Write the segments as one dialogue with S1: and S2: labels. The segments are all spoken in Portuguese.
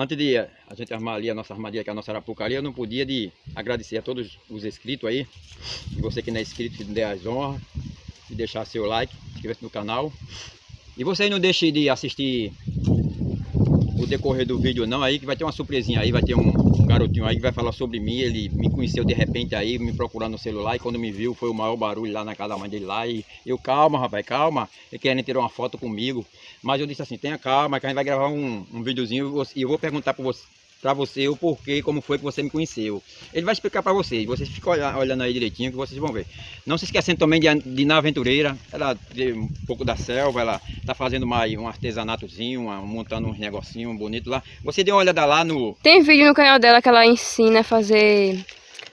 S1: antes de a gente armar ali a nossa armadilha, que é a nossa arapucaria, eu não podia de agradecer a todos os inscritos aí. E você que não é inscrito, que der as honras, de deixar seu like, se inscrever no canal. E vocês não deixem de assistir o decorrer do vídeo não aí, que vai ter uma surpresinha aí, vai ter um, um, garotinho aí que vai falar sobre mim, ele me conheceu de repente aí, me procurando no celular, e quando me viu foi o maior barulho lá na casa da mãe dele lá, e eu, calma rapaz, calma, ele querendo tirar uma foto comigo, mas eu disse assim, tenha calma, que a gente vai gravar um, um videozinho e eu vou perguntar para você, para você o porquê, como foi que você me conheceu. Ele vai explicar para vocês, vocês ficam olhando aí direitinho que vocês vão ver. Não se esquecendo também de, de na aventureira, ela tem um pouco da selva, ela tá fazendo mais um artesanatozinho, uma, montando uns negocinhos bonitos lá. Você deu uma olhada lá no...
S2: Tem vídeo no canal dela que ela ensina a fazer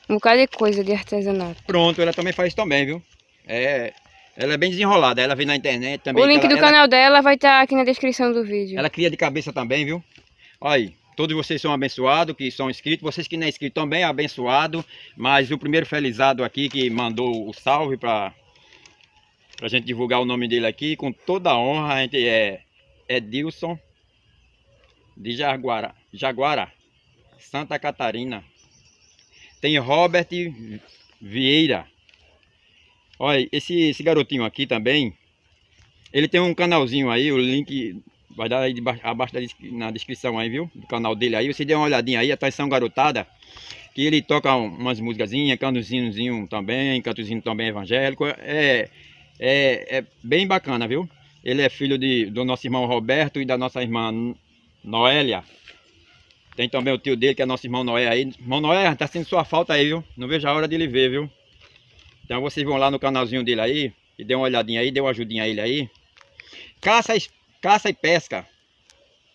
S2: um bocado de coisa de artesanato.
S1: Pronto, ela também faz também, viu? É, ela é bem desenrolada, ela vem na internet também.
S2: O link
S1: ela,
S2: do ela, canal dela vai estar tá aqui na descrição do vídeo.
S1: Ela cria de cabeça também, viu? Olha aí. Todos vocês são abençoados, que são inscritos. Vocês que não é inscrito também é abençoado. Mas o primeiro felizado aqui que mandou o salve para a gente divulgar o nome dele aqui, com toda a honra, a gente é Edilson de Jaguara, Jaguara, Santa Catarina. Tem Robert Vieira. Olha, esse, esse garotinho aqui também, ele tem um canalzinho aí, o link Vai dar aí abaixo da, na descrição aí, viu? Do canal dele aí. Você dê uma olhadinha aí, Atenção Garotada. Que ele toca umas musicazinhas, cantozinho também, cantozinho também evangélico. É, é, é bem bacana, viu? Ele é filho de, do nosso irmão Roberto e da nossa irmã Noélia. Tem também o tio dele, que é nosso irmão Noé aí. Irmão Noé, tá sendo sua falta aí, viu? Não vejo a hora de ele ver, viu? Então vocês vão lá no canalzinho dele aí e dê uma olhadinha aí, dê uma ajudinha a ele aí. Caça Caça e pesca.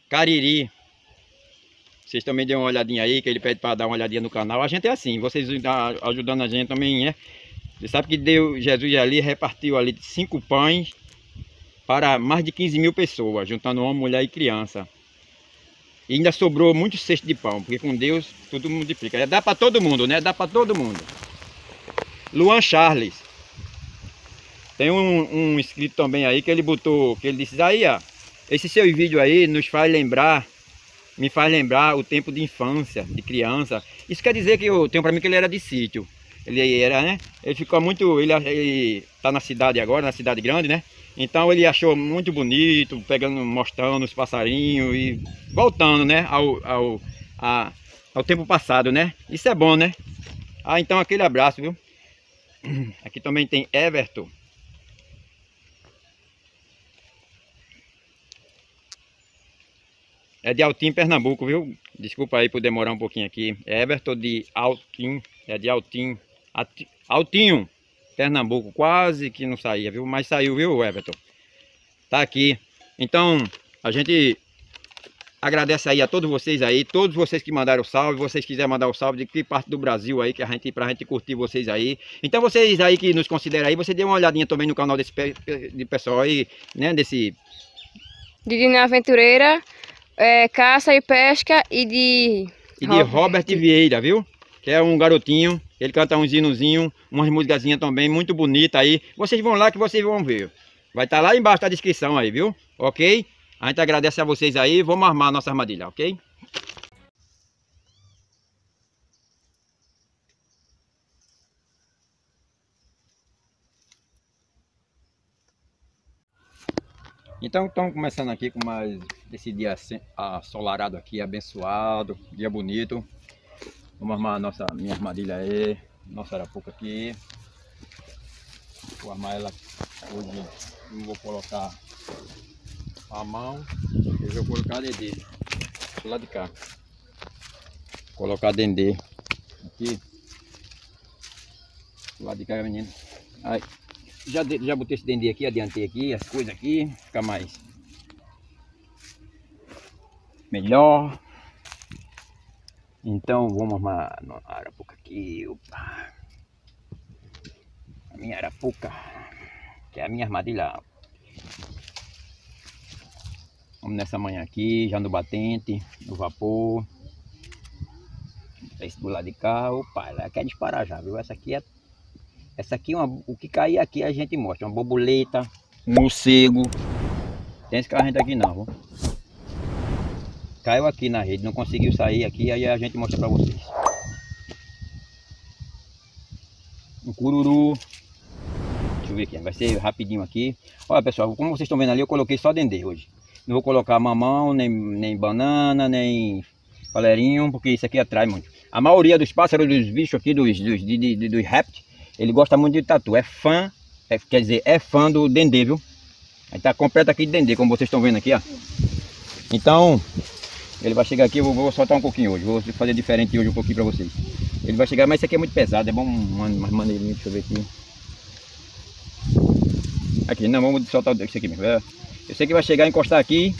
S1: Cariri. Vocês também dêem uma olhadinha aí, que ele pede para dar uma olhadinha no canal. A gente é assim, vocês ajudando a gente também, é. Você sabe que Deus, Jesus ali repartiu ali cinco pães para mais de 15 mil pessoas, juntando homem, mulher e criança. E ainda sobrou muito cesto de pão, porque com Deus tudo multiplica. É, dá para todo mundo, né? Dá para todo mundo. Luan Charles. Tem um, um inscrito também aí que ele botou, que ele disse, aí ó, esse seu vídeo aí nos faz lembrar, me faz lembrar o tempo de infância, de criança. Isso quer dizer que eu tenho para mim que ele era de sítio. Ele era, né? Ele ficou muito, ele, ele tá na cidade agora, na cidade grande, né? Então ele achou muito bonito, pegando, mostrando os passarinhos e voltando, né? Ao, ao, a, ao tempo passado, né? Isso é bom, né? Ah, então aquele abraço, viu? Aqui também tem Everton. É de Altim, Pernambuco, viu? Desculpa aí por demorar um pouquinho aqui. É Everton de Altim, é de Altim. Altinho, Pernambuco. Quase que não saía, viu? Mas saiu, viu, Everton? Tá aqui. Então, a gente agradece aí a todos vocês aí, todos vocês que mandaram salve, vocês quiserem mandar o salve de que parte do Brasil aí, que a gente, pra gente curtir vocês aí. Então vocês aí que nos consideram aí, você dê uma olhadinha também no canal desse de pessoal aí, né, desse...
S2: Didina Aventureira, é, caça e pesca e de...
S1: E de Robert. Vieira, viu? Que é um garotinho, ele canta uns hinozinhos, umas musicazinhas também, muito bonita aí. Vocês vão lá que vocês vão ver. Vai estar tá lá embaixo da descrição aí, viu? Ok? A gente agradece a vocês aí, vamos armar a nossa armadilha, ok? Então estamos começando aqui com mais esse dia assolarado aqui, abençoado, dia bonito. Vamos armar a nossa minha armadilha aí, nossa arapuca aqui. Vou armar ela hoje, não vou colocar a mão, eu vou colocar dendê do lado de cá. Vou colocar dendê aqui. Do lado de cá, menino. Aí. Já, já botei esse dendê aqui, adiantei aqui, as coisas aqui, fica mais melhor. Então vamos armar a arapuca aqui, opa. A minha arapuca, que é a minha armadilha. Vamos nessa manhã aqui, já no batente, no vapor. Esse do lado de cá, opa, ela quer disparar já, viu? Essa aqui é essa aqui, uma, o que cair aqui a gente mostra. Uma borboleta, um morcego. Tem esse carrente aqui não, caiu aqui na rede, não conseguiu sair aqui, aí a gente mostra para vocês. Um cururu. Deixa eu ver aqui, vai ser rapidinho aqui. Olha pessoal, como vocês estão vendo ali, eu coloquei só dendê hoje. Não vou colocar mamão, nem, nem banana, nem falerinho, porque isso aqui atrai muito. A maioria dos pássaros, dos bichos aqui, dos, dos, de, dos répteis, ele gosta muito de tatu. É fã, é, quer dizer, é fã do dendê, viu? Aí tá completo aqui de dendê, como vocês estão vendo aqui, ó. Então, ele vai chegar aqui, eu vou, vou soltar um pouquinho hoje. Vou fazer diferente hoje um pouquinho para vocês. Ele vai chegar, mas isso aqui é muito pesado, é bom mais maneirinho, deixa eu ver aqui. Aqui, não, vamos soltar isso aqui mesmo. É, eu sei que vai chegar, encostar aqui.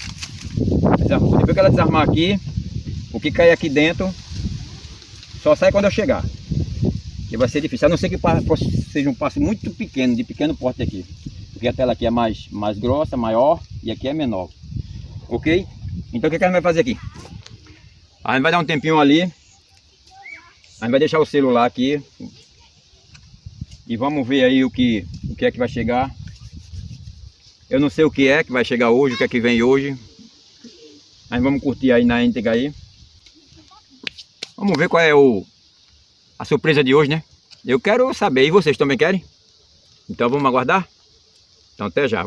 S1: Depois que ela desarmar aqui, o que cair aqui dentro, só sai quando eu chegar. Vai ser difícil, a não ser que seja um passo muito pequeno, de pequeno porte aqui. Porque a tela aqui é mais, mais grossa, maior, e aqui é menor. Ok? Então o que, que a gente vai fazer aqui? A gente vai dar um tempinho ali. A gente vai deixar o celular aqui. E vamos ver aí o que, o que é que vai chegar. Eu não sei o que é que vai chegar hoje, o que é que vem hoje. Aí vamos curtir aí na íntegra aí. Vamos ver qual é o, a surpresa de hoje, né? Eu quero saber, e vocês também querem? Então vamos aguardar? Então até já.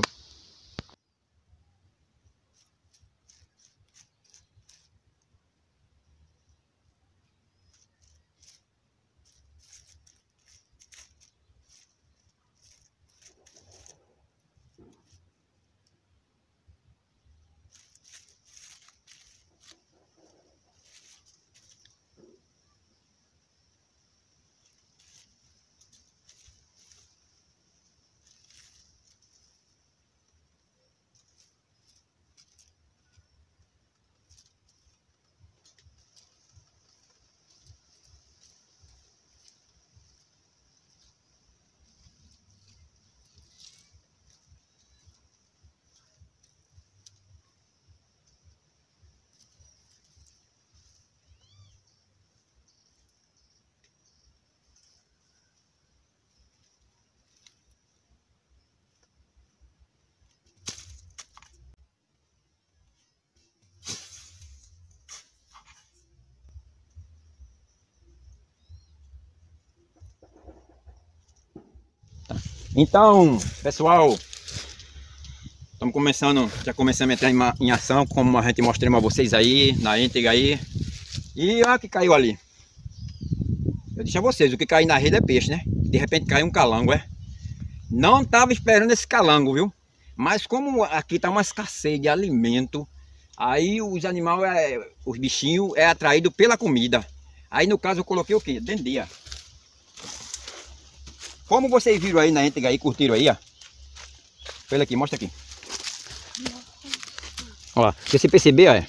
S1: Então, pessoal, estamos começando, já começamos a entrar em, em, ação, como a gente mostrou a vocês aí, na íntegra aí. E olha o que caiu ali. Eu disse a vocês, o que caiu na rede é peixe, né? De repente caiu um calango, é? Não estava esperando esse calango, viu? Mas como aqui está uma escassez de alimento, aí os animais, é, os bichinhos, é atraído pela comida. Aí no caso eu coloquei o quê? Dendia. Como vocês viram aí na íntegra aí, curtiram aí, ó. Olha aqui, mostra aqui. Ó, se você perceber, ó.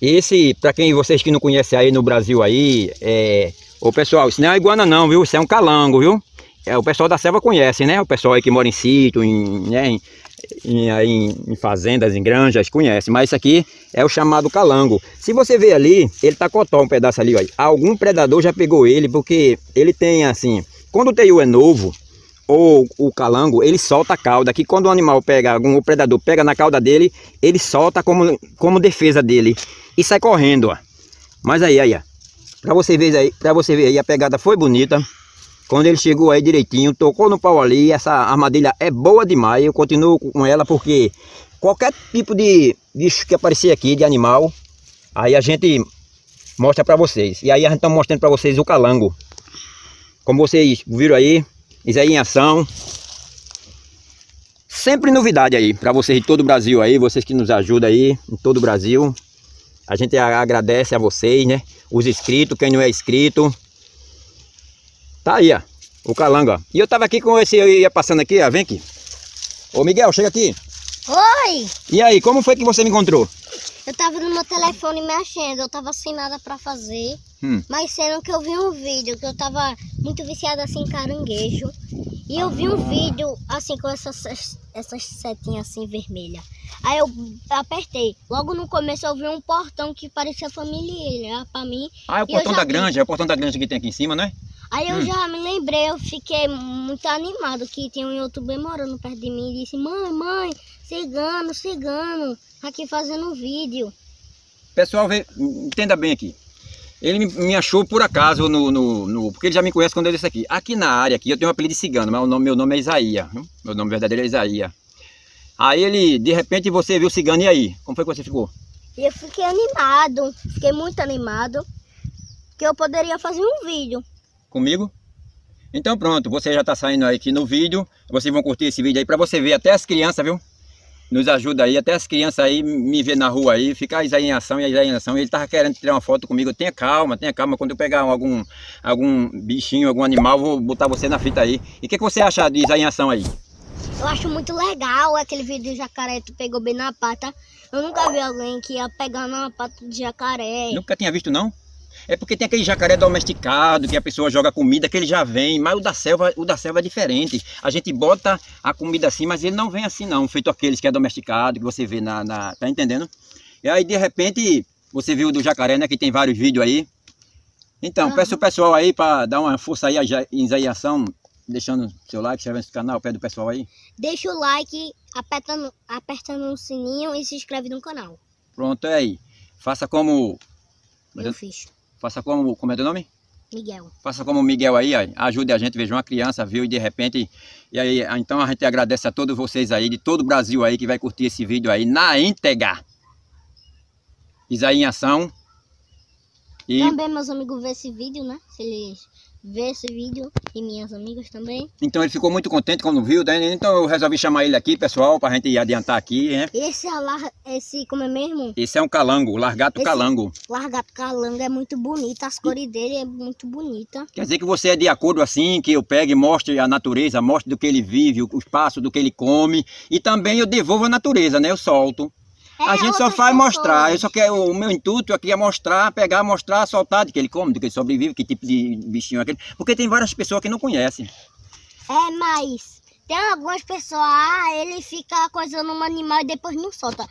S1: Esse, para quem vocês que não conhecem aí no Brasil aí, é... Ô pessoal, isso não é iguana não, viu? Isso é um calango, viu? É, o pessoal da selva conhece, né? O pessoal aí que mora em sítio, em, né? em, em, em, fazendas, em granjas, conhece. Mas isso aqui é o chamado calango. Se você ver ali, ele tá cotó um pedaço ali, ó. Algum predador já pegou ele, porque ele tem assim quando o teiu é novo, ou o calango, ele solta a cauda, que quando o animal pega, algum predador pega na cauda dele, ele solta como, como defesa dele e sai correndo, ó. Mas aí, aí, ó. Pra você ver aí, pra você ver aí, a pegada foi bonita. Quando ele chegou aí direitinho, tocou no pau ali, essa armadilha é boa demais. Eu continuo com ela porque qualquer tipo de bicho que aparecer aqui, de animal, aí a gente mostra pra vocês. E aí a gente tá mostrando pra vocês o calango. Como vocês viram aí, isso aí em ação. Sempre novidade aí para vocês de todo o Brasil aí, vocês que nos ajudam aí em todo o Brasil. A gente agradece a vocês, né? Os inscritos, quem não é inscrito. Tá aí, ó. O calango, ó. E eu tava aqui com esse, eu ia passando aqui, ó. Vem aqui. Ô Miguel, chega aqui.
S3: Oi!
S1: E aí, como foi que você me encontrou?
S3: Eu tava no meu telefone mexendo, eu tava sem nada pra fazer. Hum. Mas sendo que eu vi um vídeo, que eu tava muito viciada assim em caranguejo. E eu vi um vídeo assim com essas, essas setinhas assim vermelhas. Aí eu apertei. Logo no começo eu vi um portão que parecia familiar pra mim.
S1: Ah, é o portão da granja, é o portão da granja que tem aqui em cima, né?
S3: Aí eu hum. já me lembrei, eu fiquei muito animado que tinha um youtuber morando perto de mim e disse, mãe, mãe, cigano, cigano, aqui fazendo um vídeo.
S1: pessoal, vê, entenda bem aqui. Ele me, me achou por acaso, no, no, no, porque ele já me conhece quando eu disse aqui. Aqui na área, aqui, eu tenho um apelido de cigano, mas o nome, meu nome é Isaías. Meu nome verdadeiro é Isaías. Aí ele, de repente, você viu o cigano, e aí? Como foi que você ficou?
S3: Eu fiquei animado, fiquei muito animado, que eu poderia fazer um vídeo.
S1: Comigo? Então pronto, você já está saindo aí aqui no vídeo, vocês vão curtir esse vídeo aí para você ver até as crianças, viu? Nos ajuda aí, até as crianças aí me ver na rua aí, ficar aí em ação e aí em ação. Ele tava querendo tirar uma foto comigo, tenha calma, tenha calma, quando eu pegar algum, algum bichinho, algum animal, vou botar você na fita aí. E o que, que você acha de Isaí em ação aí?
S3: Eu acho muito legal aquele vídeo do jacaré, tu pegou bem na pata. Eu nunca vi alguém que ia pegar na pata de jacaré.
S1: Nunca tinha visto não? É porque tem aquele jacaré domesticado, que a pessoa joga comida, que ele já vem, mas o da selva, o da selva é diferente. A gente bota a comida assim, mas ele não vem assim não, feito aqueles que é domesticado, que você vê na, na tá entendendo? E aí de repente, você viu do jacaré, né, que tem vários vídeos aí. Então, uhum. peço o pessoal aí para dar uma força aí em Zaiação, deixando seu like, se inscrevendo no canal, pede o pessoal aí.
S3: Deixa o like, apertando, apertando o sininho e se inscreve no canal.
S1: Pronto, é aí. Faça como...
S3: Eu fiz.
S1: Faça como, como é teu nome?
S3: Miguel.
S1: Faça como o Miguel aí, ó, ajude a gente, veja uma criança, viu, e de repente, e aí, então a gente agradece a todos vocês aí, de todo o Brasil aí, que vai curtir esse vídeo aí, na íntegra. Isaí em ação.
S3: E... Também meus amigos ver esse vídeo, né, se eles ver esse vídeo e minhas amigas também.
S1: Então ele ficou muito contente quando viu, né? Então eu resolvi chamar ele aqui, pessoal, pra gente adiantar aqui, né?
S3: Esse é lar... esse como é mesmo?
S1: Esse é um calango, o largato esse calango.
S3: Largato calango é muito bonito, as cores dele é muito bonita.
S1: Quer dizer que você é de acordo assim, que eu pegue e mostre a natureza, mostre do que ele vive, o espaço do que ele come e também eu devolvo a natureza, né? Eu solto. É, a gente só faz mostrar, eu só quero, o meu intuito aqui é mostrar, pegar, mostrar, soltar de que ele come, de que ele sobrevive, que tipo de bichinho é aquele. Porque tem várias pessoas que não conhecem.
S3: É, mas tem algumas pessoas, ah, ele fica coisando um animal e depois não solta.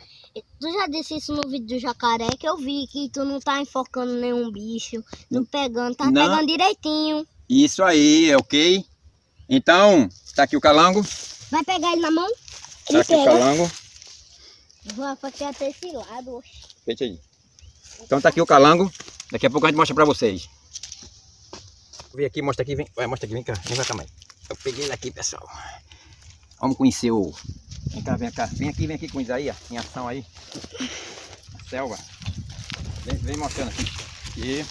S3: Tu já disse isso no vídeo do jacaré que eu vi, que tu não tá enfocando nenhum bicho, não pegando, tá não. pegando direitinho.
S1: Isso aí, ok? Então, tá aqui o calango.
S3: Vai pegar ele na mão?
S1: Tá aqui pega. o calango.
S3: Vou até esse lado.
S1: Aí. Então tá aqui o calango. Daqui a pouco a gente mostra pra vocês. Vir aqui, mostra aqui, vem. Vai, mostra aqui, vem cá. Vem cá, mãe. Eu peguei ele aqui, pessoal. Vamos conhecer o... Vem cá, vem cá. Vem aqui, vem aqui com o Isaí, em ação aí. A selva. Vem, vem mostrando aqui. Aqui.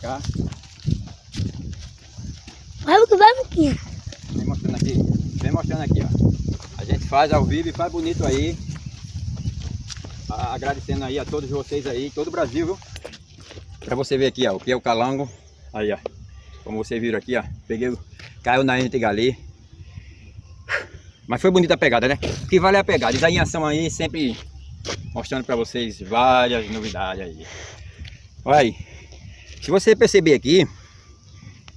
S1: Cá.
S3: Vai, vai, aqui.
S1: Vem mostrando aqui. Vem mostrando aqui, ó. A gente faz ao vivo e faz bonito aí agradecendo aí a todos vocês aí, todo o Brasil, viu? Pra você ver aqui, ó, o que é o calango. Aí, ó. Como vocês viram aqui, ó. Peguei, caiu na íntegra ali. Mas foi bonita a pegada, né? O que vale é a pegada. Em ação aí, sempre mostrando pra vocês várias novidades aí. Olha aí. Se você perceber aqui,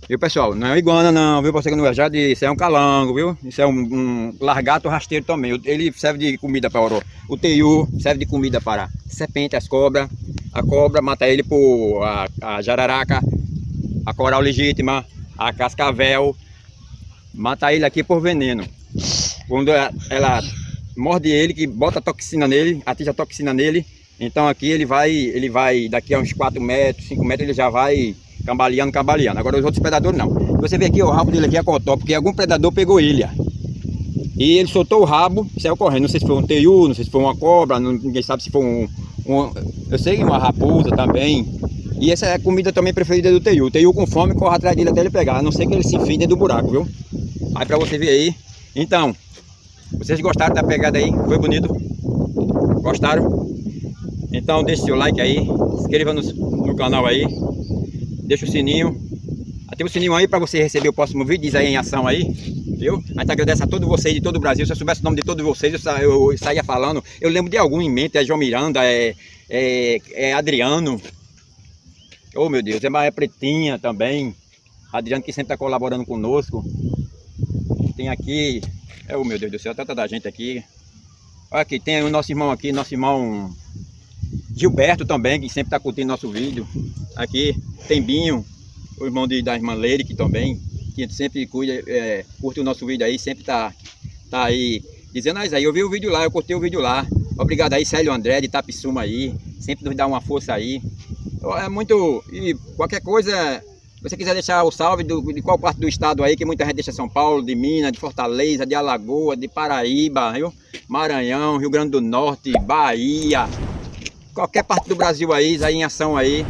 S1: Viu, pessoal? Não é iguana não, viu? Você que não é já isso é um calango, viu? Isso é um, um largato rasteiro também. Ele serve de comida para o, o teiu, serve de comida para serpente, as cobras. A cobra mata ele por a, a jararaca, a coral legítima, a cascavel. Mata ele aqui por veneno. Quando ela, ela morde ele, que bota toxina nele, atinge a toxina nele, então aqui ele vai, ele vai daqui a uns 4 metros, 5 metros, ele já vai cambaleando, cambaleando. Agora os outros predadores não. Você vê aqui o rabo dele aqui é cotó, porque algum predador pegou ele. E ele soltou o rabo saiu correndo. Não sei se foi um teiu, não sei se foi uma cobra, não, ninguém sabe se foi um, um, Eu sei uma raposa também. E essa é a comida também preferida do teiu. O teiu com fome corre atrás dele até ele pegar. A não ser que ele se enfie dentro do buraco, viu? Aí pra você ver aí. Então, vocês gostaram da pegada aí? Foi bonito? Gostaram? Então deixe seu like aí, inscreva no, no canal aí deixa o sininho. Ativa o sininho aí para você receber o próximo vídeo, diz aí em ação aí, viu? A gente agradece a todos vocês de todo o Brasil. Se eu soubesse o nome de todos vocês, eu, sa eu saía falando. Eu lembro de algum em mente, é João Miranda, é, é, é Adriano. Oh meu Deus, é Maria Pretinha também. Adriano que sempre está colaborando conosco. Tem aqui, oh meu Deus do céu, tanta da gente aqui. Olha aqui, tem o nosso irmão aqui, nosso irmão Gilberto também, que sempre está curtindo nosso vídeo. Aqui tem Binho, o irmão de, da irmã Leire, que também, que sempre cuida, é, curte o nosso vídeo aí, sempre está tá aí dizendo, aí eu vi o vídeo lá, eu curti o vídeo lá. Obrigado aí, Célio André de Tapissuma aí. Sempre nos dá uma força aí. É muito... E qualquer coisa... Se você quiser deixar o salve do, de qual parte do estado aí, que muita gente deixa São Paulo, de Minas, de Fortaleza, de Alagoas, de Paraíba, viu? Maranhão, Rio Grande do Norte, Bahia, qualquer parte do Brasil aí, aí em ação aí,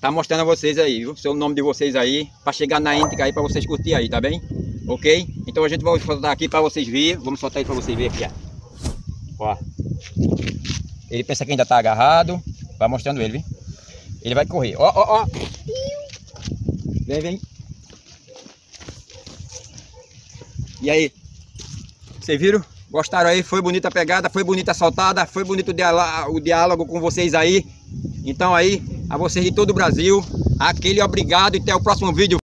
S1: tá mostrando a vocês aí, viu? Seu nome de vocês aí, para chegar na íntegra aí, para vocês curtir aí, tá bem? Ok? Então a gente vai soltar aqui para vocês verem, vamos soltar aí para vocês verem aqui, ó. ó. Ele pensa que ainda tá agarrado, vai mostrando ele, viu? Ele vai correr, ó, ó, ó. Vem, vem. E aí? Vocês viram? Gostaram aí? Foi bonita a pegada, foi bonita a soltada, foi bonito o diálogo com vocês aí. Então aí, a vocês de todo o Brasil, aquele obrigado e até o próximo vídeo.